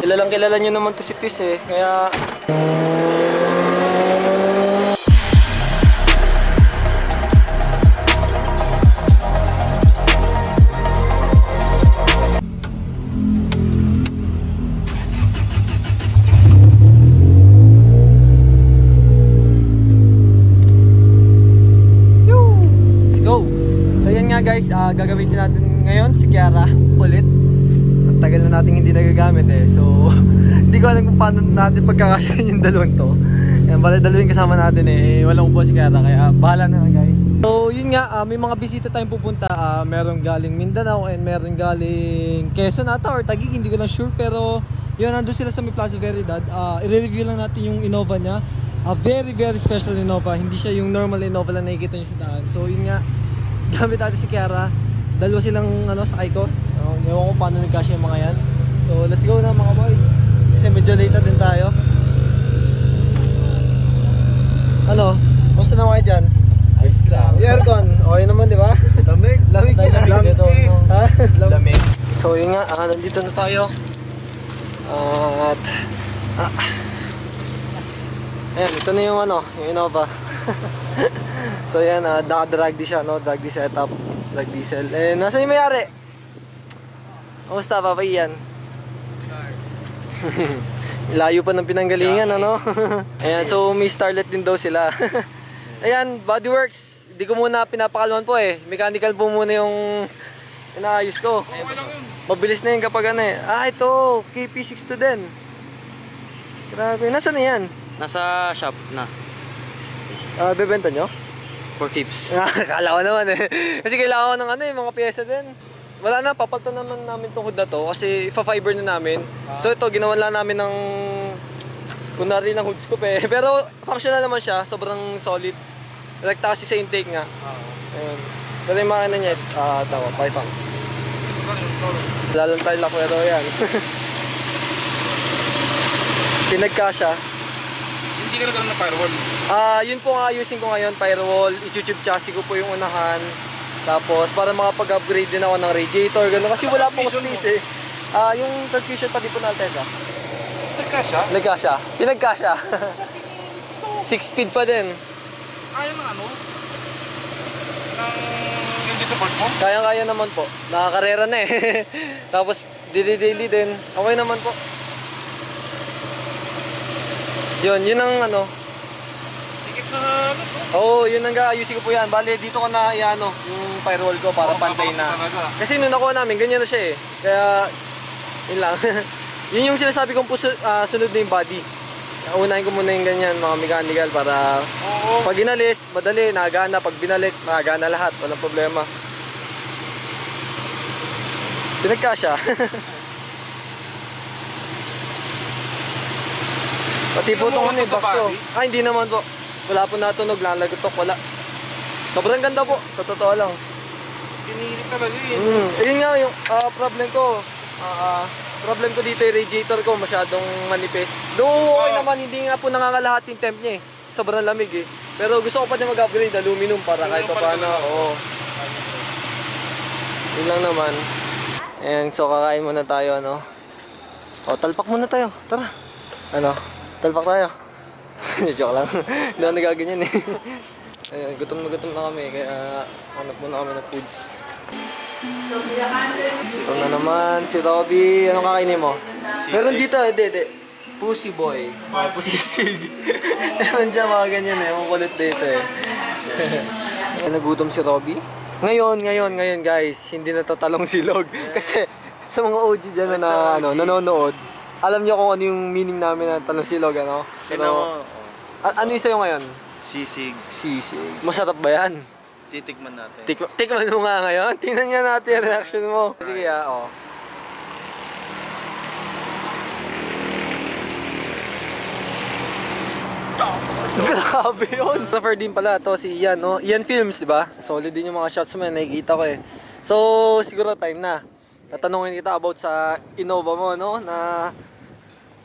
Kilalang kilala nyo naman to si Twist eh. Kaya... gagamitin natin ngayon si Kiara ulit. Ang tagal na natin hindi nagagamit eh. So, hindi ko alam kung paano natin pagkakasyahin yung dalawang to. Yan, bala dalawin kasama natin eh. Walang upo si Kiara, kaya bahala na lang guys. So, yun nga, ah, may mga bisita tayong pupunta. Ah, meron galing Mindanao and meron galing Quezon ata or Taguig, hindi ko lang sure. Pero, yun, nandun sila sa may Plaza Veridad. Ah, i-review lang natin yung Innova niya. A very, very special Innova. Hindi siya yung normal Innova lang nakikita nyo sa daan. So, yun nga, gamit natin si Kiara. Dalawa silang ano, sakay ko. Uh, ewan ko paano nagkasya yung mga yan. So, let's go na mga boys. Kasi medyo late na din tayo. Ano? Kumusta naman kayo dyan? Ayos lang. Yung aircon, okay naman di ba? Lamig. Lamig Lamig. na Lamig. no? Ha? Lamig. So yun nga, ah, nandito na tayo. At ah, Ayan, ito na yung ano, yung Innova. so yan, uh, naka-drag di siya, no? Drag di setup, drag diesel. Eh, nasa yung mayari? Kamusta, Papa Ian? Layo pa ng pinanggalingan, ano? Ayan, so may starlet din daw sila. Ayan, Bodyworks. Hindi ko muna pinapakalman po eh. Mechanical po muna yung inaayos ko. Mabilis na yun kapag ano eh. Ah, ito. KP62 din. Grabe. Nasaan na yan? Nasa shop na. Ah, bebenta nyo? For keeps. Ah, Akala ko naman eh. Kasi kailangan ko ng ano eh, mga pyesa din. Wala na, papaltan naman namin tong hood na to kasi ifa-fiber na namin. So ito, ginawan lang namin ng kunwari ng hood scoop eh. Pero functional naman siya, sobrang solid. Rekta kasi sa intake nga. Ayun. Pero yung mga ano niya, ah, tawa, python. Lalang tayo lakwero yan. Pinagkasya. Hindi ka nagkaroon ng firewall. Ah, yun po ang ayusin ko ngayon, firewall, i-tube chassis ko po yung unahan. Tapos para makapag-upgrade din ako ng radiator, gano'n. Kasi wala po Transmission space eh. Ah, yung transmission pa di po na Alteza. Nagkasya? Nagkasya. Pinagkasya. 6 speed pa din. Kaya ng ano? Ng engine support mo? Kayang-kaya naman po. Nakakarera na eh. Tapos daily-daily din. Okay naman po. Yun, yun ang ano. Tikit na ano? Oo, oh, yun ang ayusin ko po yan. Bale, dito ko na iano yung firewall ko para Oo, pantay na. talaga. Kasi nung nakuha namin, ganyan na siya eh. Kaya, yun lang. yun yung sinasabi kong puso, ah, sunod na yung body. Unahin ko muna yung ganyan, mga mechanical para Oo. pag inalis, madali, nagana. Pag binalik, nagana lahat. Walang problema. Pinagkasya. Pati po itong ano eh? Ah, hindi naman po. Wala po natunog, lalagotok, wala. Sobrang ganda po, sa totoo lang. Pinilit talaga eh. Mm, ayun nga yung ah, problem ko. Ah, ah, problem ko dito yung radiator ko masyadong manipis. Though okay Oo. naman, hindi nga po nakakalahat yung temp niya eh. Sobrang lamig eh. Pero gusto ko pa din mag-upgrade aluminum para kahit pa pala paano. talaga. Oo. Yun lang naman. Ayan, so kakain muna tayo ano. O, talpak muna tayo. Tara. Ano? Talpak tayo. Joke lang. Hindi ako nagaganyan eh. Ayan, gutom na gutom na kami. Kaya hanap muna kami ng foods. Ito na naman si Robby. Anong kakainin mo? Meron dito, hindi, hindi. Pussy boy. Uh, pussy sig. Meron dyan mga ganyan eh. Mga kulit dito eh. Nagutom si Robby. Ngayon, ngayon, ngayon guys, hindi natatalong silog. Kasi sa mga OG dyan na, na ano, nanonood, alam niyo kung ano yung meaning namin na talong silog, ano? Tignan mo. a- ano yung sa'yo ngayon? Sisig. Sisig. Masarap ba yan? Titikman natin. Tik tikman mo nga ngayon. Tingnan nga natin yung reaction mo. Sige ah, oh. Grabe yun. Photographer din pala to si Ian, no? Ian Films, di ba? Solid din yung mga shots mo, nakikita ko eh. So, siguro time na. Tatanungin kita about sa Innova mo, no? Na,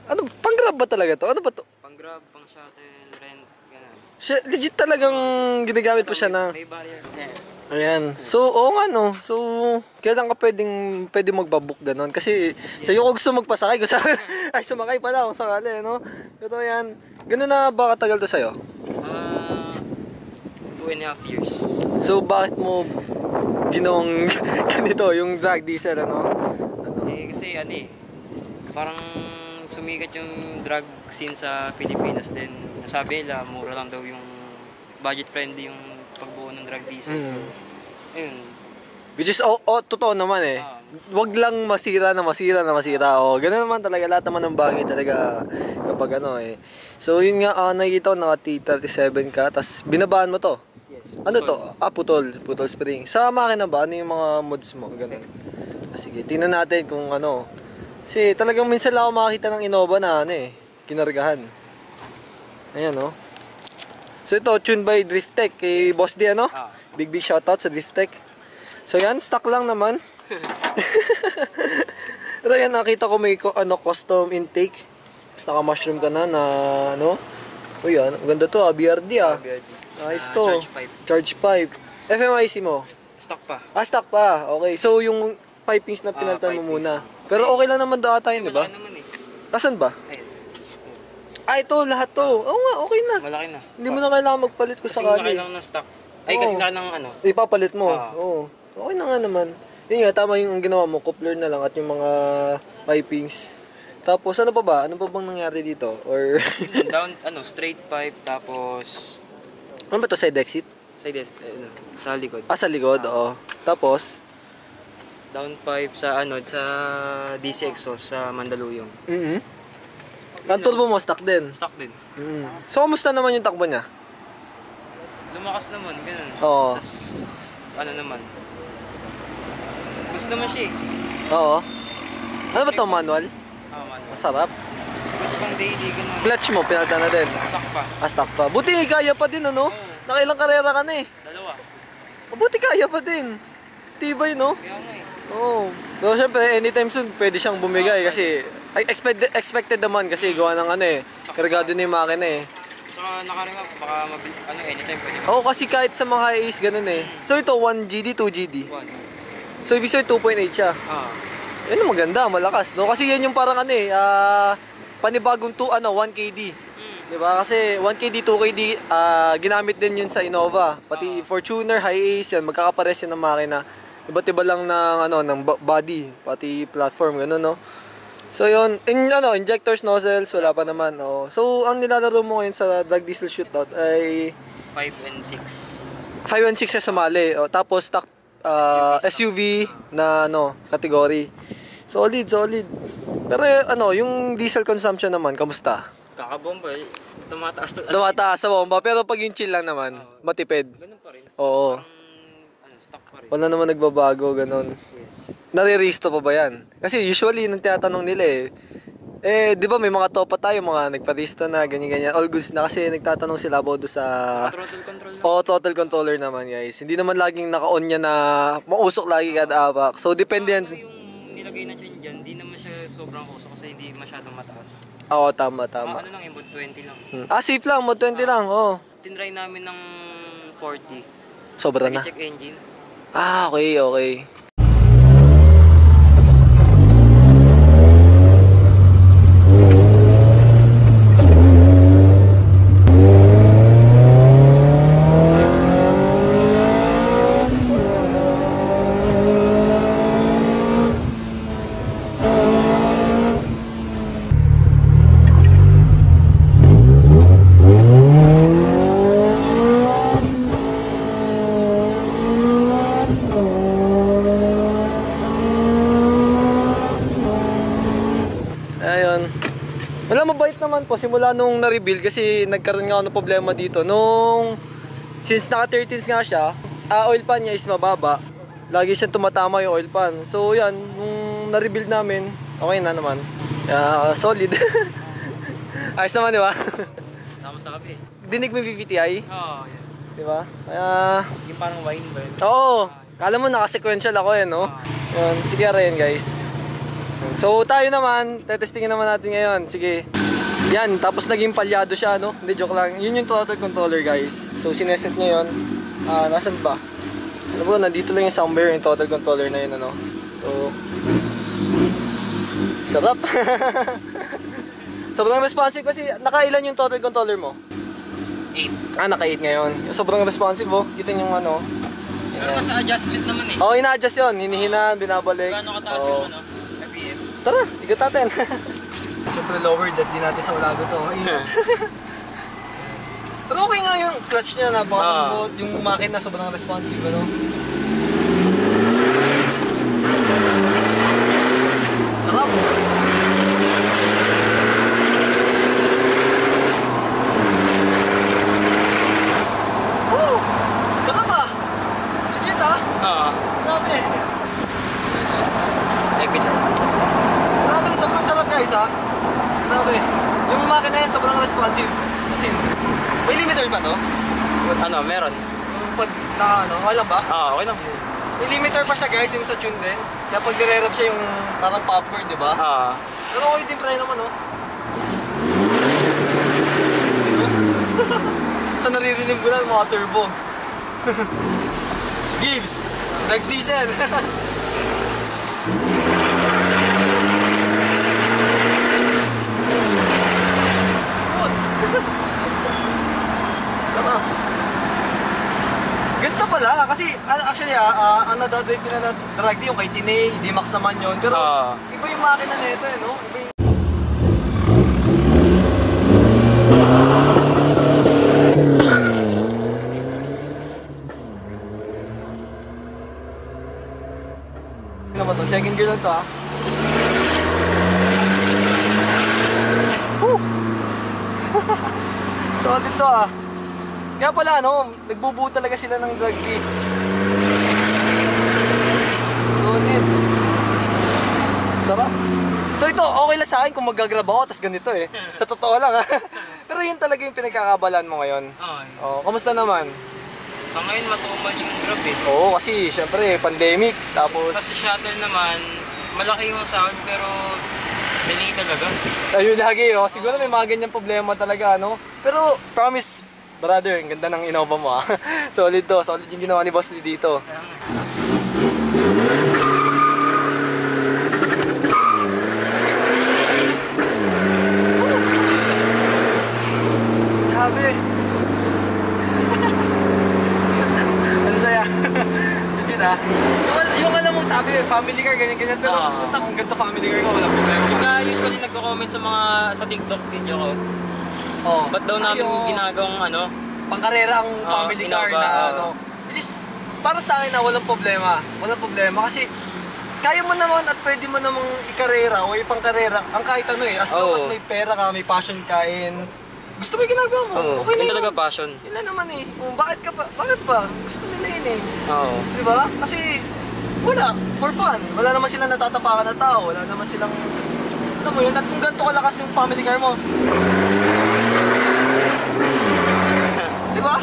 ano, pang-grab ba talaga to? Ano ba to? Pang grab, pang shuttle, rent, ganun. Siya, legit talagang ginagamit po siya na, May barrier. Ayan. So, oo nga no. So, kailan ka pwedeng, pwede magbabook ganon? Kasi, sa'yo ko gusto magpasakay. Gusto, ay, sumakay pala kung sakali, no? Pero yan, ganun na ba katagal to sa'yo? Ah, two and a half years. So, bakit mo ginawang ganito, yung drag diesel, ano? Eh, kasi ano eh, parang sumikat yung drug scene sa Pilipinas din. Nasabi nila, mura lang daw yung budget friendly yung pagbuo ng drug diesel. Mm. So, ayun. Which is, oh, oh, totoo naman eh. Ah. Wag lang masira na masira na masira. Oh, ganun naman talaga. Lahat naman ng bagay talaga kapag ano eh. So, yun nga, ah, nakikita ko naka T37 ka, tapos binabaan mo to. Yes. Ano to? Ah, putol. Putol spring. Sa makina ba? Ano yung mga mods mo? Ganun. Ah, sige, tingnan natin kung ano. Kasi talagang minsan lang ako makakita ng Innova na ano eh. Kinargahan. Ayan oh. So ito, tune by Drift Tech kay Boss D ano? Ah. Big big shoutout sa Drift Tech. So yan, stock lang naman. Ito yan, nakita ko may ano, custom intake. Tapos naka-mushroom ka na na ano. Uy, ano, ang ganda to ah, BRD ah. BRD. Nice Ah, to. charge pipe. Charge pipe. FMIC mo? Stock pa. Ah, stock pa. Okay. So, yung pipings na Ah, pinalitan mo pipings. muna. Kasi- Pero okay lang naman daw ata yun, di ba? Malaki naman eh. Asan ba? Ayun. Ah, ito, lahat to. Oo nga, okay na. Malaki na. Hindi mo na kailangan magpalit ko Kasi laki sakali. lang ng stock. Ay, kasi Oo. laki ng ano. Ipapalit mo. Ah. Oo. Okay na nga naman. Yun nga, tama yung ang ginawa mo. Coupler na lang at yung mga pipings. Tapos, ano pa ba? Ano pa bang nangyari dito? Or, Down, ano, straight pipe, tapos ano ba to? Side exit? side, eh, ano, sa likod. Ah, sa likod, oo. Tapos, Down pipe sa ano, sa DC exhaust sa Mandaluyong. mm Ang turbo mo, stock din. Stock din. Mm. So, kumusta naman yung takbo niya? Lumakas naman, ganun. Oo. Tapos, ano naman. Gusto naman siya eh. Oo. Ano ba to manual? Ah, man. Masarap. Gusto pang daily, ganun. Clutch mo, pinalitan na din. Stock pa. Ah, stock pa. Buti kaya pa din, ano? Oo. Nakailang karera ka na eh. Dalawa. Oh, Buti kaya pa din. Tibay, no? Kaya nga eh. Oo. So, syempre, anytime soon, pwede siyang bumigay kasi ay, expected, expected naman kasi gawa ng ano eh. Kargado na yung makina eh. Saka nakaringa, baka mabil, ano, anytime pwede. Oo, kasi kahit sa mga Ace, ganun eh. So, ito, 1GD, 2GD. One. So, ibig sabihin, 2.8 siya. Ah. Yan ang maganda, malakas, no? Kasi yan yung parang ano eh, ah, panibagong 2, ano, 1KD. Mm. Di ba? Kasi 1KD, 2KD, ah, ginamit din yun sa Innova. Pati Fortuner, High Ace, yan, magkakapares yun ng makina. Iba't iba lang ng, ano, ng bo- body, pati platform, gano'n, no? So yun, in, ano, injectors, nozzles, wala pa naman. Oh. So, ang nilalaro mo ngayon sa drag diesel shootout ay 5 and 6. 5 and 6 sa sumali. Oh, tapos stock ah, SUV na ano, category. Solid, solid. Pero ano, yung diesel consumption naman, kamusta? Kakabomba eh. Tumataas. Tumataas sa bomba, pero pag yung chill lang naman, matipid. Ganun pa rin. Oo. Parang, ano, stock pa rin. Wala naman nagbabago, ganun. Yes. Nare-resto pa ba yan? Kasi usually, nung tinatanong nila eh, eh, di ba may mga topa tayo, mga nagpa-resto na, ganyan-ganyan. All goods na kasi nagtatanong sila about sa... Throttle control na. Oo, total controller naman guys. Hindi naman laging naka-on yan na mausok lagi kada apak. So, depende yan. Kasi yung nilagay na dyan dyan, hindi naman siya sobrang uso kasi hindi masyadong mataas. Oo, tama, Ah, tama. ano lang yung mod 20 lang. Hmm. Ah, safe lang. Mod 20 lang. Oo. Tinry namin ng 40. Sobra na. check engine. Ah, okay, okay. Ayun. Wala, mabait naman po. Simula nung na-reveal kasi nagkaroon nga ako ng problema dito. Nung, since naka 13s nga siya, ah, oil pan niya is mababa. Lagi siyang tumatama yung oil pan. So yan, nung na-reveal namin, okay na naman. Yeah, solid. Ayos naman, di ba? Tama sa kape. Dinig mo yung VVTi, Oo, yan. di ba? Kaya, Yung parang wine ba yun? Oo. Kala mo naka-sequential ako eh, no? Yan, sige rin guys. So tayo naman, tetestingin naman natin ngayon. Sige. Yan, tapos naging palyado siya, no? Hindi, joke lang. Yun yung throttle controller guys. So sineset niya yun. Ah, nasan ba? Ano bro, nandito lang yung somewhere yung total controller na yun, ano. So, sarap. sobrang responsive kasi, nakailan yung total controller mo? 8. Ah, naka 8 ngayon. Sobrang responsive, oh. Kita yung ano. Pero nasa adjustment naman eh. Oo, oh, ina-adjust yun. Hinihinan, binabalik. Gaano kataas Oo. yung ano? FPM? Tara, ikot natin. Siyempre lower that di natin sa ulado to. Ingat. Pero okay nga yung clutch niya, napakalambot. Yung makina sobrang responsive, ano? Sarap. Woo! Sarap ah! Legit ah! Oo. Grabe! Epit. Grabe, sobrang sarap guys ha. Grabe. Yung makina yan sobrang responsive. As in, may limiter ba to? Ano, meron? Yung pag na ano, okay lang ba? Ah, okay lang. May limiter pa siya guys, yung sa tune din. Kaya pag nire-rev siya yung parang popcorn, di ba? Ah. Pero okay din pre naman oh. sa naririnig ko na mga turbo. Gibbs, nag-diesel. Smooth. Sarap. Ganito pala, kasi ah, actually ah, ah, ang nadadrive ko na drag yung kay Tinay, D-Max naman yun. Pero Ah. iba yung makina nito eh, no? Iba yung... Ba to? Second gear lang to ah. Woo! Solid to ah. Kaya pala ano, nagbubuo talaga sila ng key. Solid. Sarap. So ito, okay lang sa akin kung magagrab ako, tas ganito eh. Sa totoo lang ha. Pero yun talaga yung pinagkakabalan mo ngayon. Oo. Oh, kamusta naman? Sa ngayon matumal yung grab eh. Oo, kasi syempre pandemic, tapos Kasi shuttle naman, malaki yung sound pero delay talaga. ayun lagi oh. Siguro may mga ganyan problema talaga, ano. Pero promise, brother, ang ganda ng Innova mo ah. solid to, solid yung ginawa ni Boss Lee dito. Grabe. Ang saya. Legit ah. Yung, yung alam mo sabi, family car, ganyan-ganyan. Pero Ah. puta kung ganito family car ko, wala problema. Yung nga usually nagko-comment sa mga sa TikTok video ko, Oh. ba't daw namin Ayaw. ginagawang ano? pangkarera ang Ah, family car na ah. ano. Which is, para sa akin na walang problema. Walang problema kasi kaya mo naman at pwede mo namang ikarera o ipangkarera ang kahit ano eh. As long Oo. as may pera ka, may passion ka and gusto mo yung ginagawa mo. Oo, okay na yun yun. talaga passion. Yun lang naman eh. Kung bakit ka ba? Bakit ba? Gusto nila yun eh. Oo. Di ba? Kasi wala, for fun. Wala naman silang natatapakan na tao. Wala naman silang, alam mo yun, at kung ganito kalakas yung family car mo. Di ba?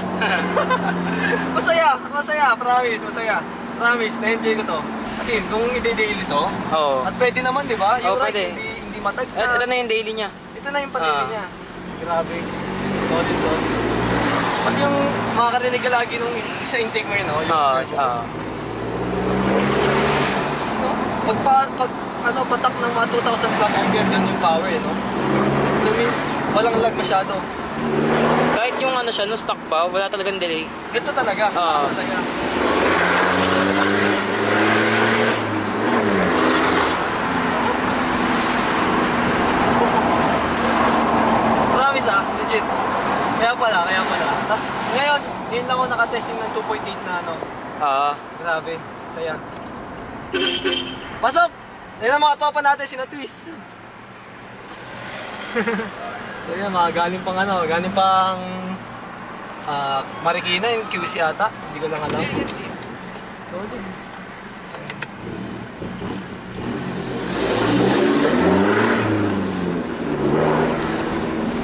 masaya, masaya, promise, masaya. Promise, na-enjoy ko to. Kasi kung i-daily to, Oo. at pwede naman, di ba? Yung Oo, ride, pwede. hindi, hindi matag Eh, Ito na yung daily niya. ito na yung pandemya Ah. niya. Grabe. Solid, solid. Pati yung makakarinig ka lagi nung sa intake mo yun, no? Yung Oo. turbo. Oo. no? Pag, pa, pag ano, patak ng mga 2,000 plus ampere doon yung power, eh, no? So means, walang lag masyado. Kahit yung ano siya, no stock pa, wala talagang delay. Ito talaga, Oo. taas talaga. Promise ah, legit. Kaya pala, kaya pala. Tapos ngayon, ngayon lang ako nakatesting ng 2.8 na ano. Ah. Grabe, saya. Pasok! Yan ang mga tropa natin, sina Twist. so yan, mga galing pang ano, galing pang ah, Marikina, yung QC ata. Hindi ko lang alam. Solid.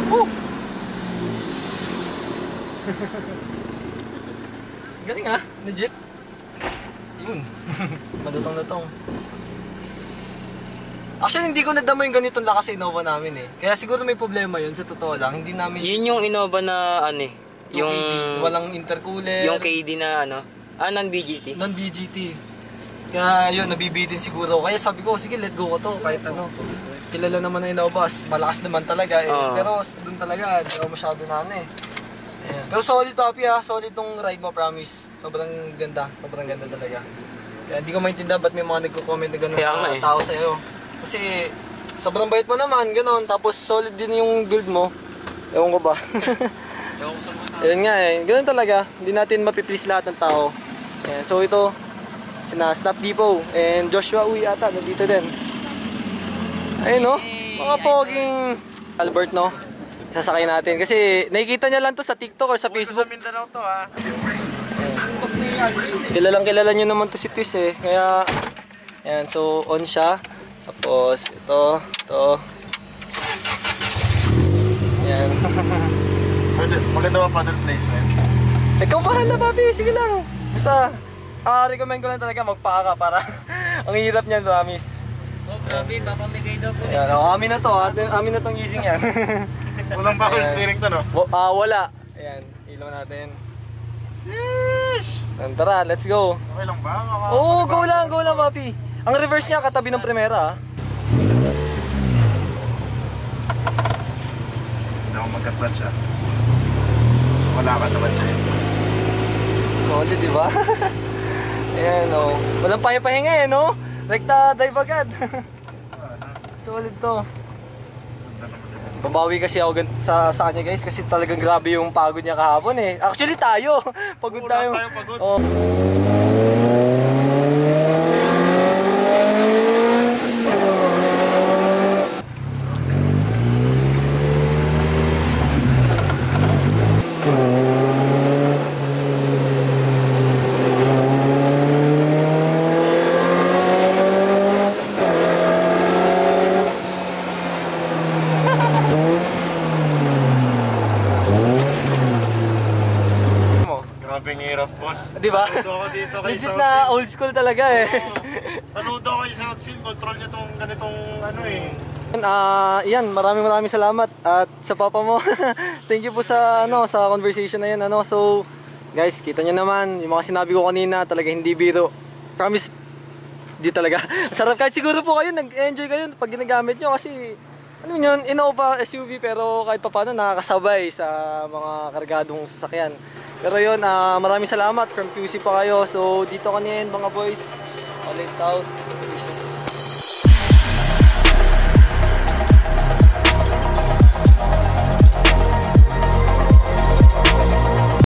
Woo! Galing ah, legit. Yun. Madutong-dutong. Actually, hindi ko nadama yung ganitong lakas sa Innova namin eh. Kaya siguro may problema yun, sa totoo lang. Hindi namin Yun yung Innova na ano eh. yung KD. Walang intercooler. yung KD na ano. Ah, non-BGT. non-BGT. Kaya yun, nabibitin siguro. Kaya sabi ko, sige, let go ko to. Kahit ano. Kilala naman na Innovas. Malakas naman talaga eh. Oo. Pero doon talaga, hindi ako masyado na ano eh. Ayan. Pero solid papi ha. Solid tong ride mo, promise. Sobrang ganda. Sobrang ganda talaga. Kaya hindi ko maintindihan ba't may mga nagko-comment na gano'n eh. tao sa'yo. Kasi sobrang bait mo naman, gano'n. Tapos solid din yung build mo. Ewan ko ba. Ewan ko sa mga tao. Ayun nga eh, ganun talaga. Hindi natin mapiplease lahat ng tao. Ayan, so ito, sina Snap Depot and Joshua Uy ata, nandito din. Ayun no, mga poging Albert no, sasakay natin. Kasi nakikita niya lang to sa TikTok or sa Facebook. Mindanao to ha. Kilalang kilala niyo naman to si Twist eh. Kaya, ayan, so on siya. Tapos ito, ito. Ayan. Maganda ba paddle placement? Ikaw bahala, papi. Sige lang. Basta, ah, recommend ko lang talaga magpaka para ang hirap niyan, promise. Oh, grabe, papamigay daw po. Ayan, oh, amin na to. ah. Amin na tong easing yan. Walang power Ayan. steering to no? Wa- Ah, wala. Ayan, ilaw natin. Sheesh! Tara, let's go. Okay lang ba? Maka- Oo, oh, go lang, go lang, papi. Ang reverse niya, katabi ng primera. Hindi ako magka-clutch ah. Wala ka naman siya eh. Solid, di ba? Ayan, oh. Walang pahinga eh, no? Rekta dive agad. Solid to. Babawi kasi ako sa, sa kanya guys kasi talagang grabe yung pagod niya kahapon eh. Actually tayo, pagod Oo, tayo. tayo pagod. Oh. mo. Grabe ang hirap, boss. Di ba? Saludo ako dito kay Legit South na old school talaga eh. Saludo ako kay South Sea. Control niya tong ganitong ano eh. Ah, iyan, maraming maraming salamat at sa papa mo. Thank you po sa ano sa conversation na 'yan ano. So, guys, kita niyo naman yung mga sinabi ko kanina, talaga hindi biro. Promise di talaga. Sarap kahit siguro po kayo nag-enjoy kayo pag ginagamit nyo kasi ano yun, Innova SUV pero kahit pa paano nakakasabay sa mga kargadong sasakyan. Pero yun, ah, maraming salamat from QC pa kayo. So dito kanina mga boys, always out. Peace.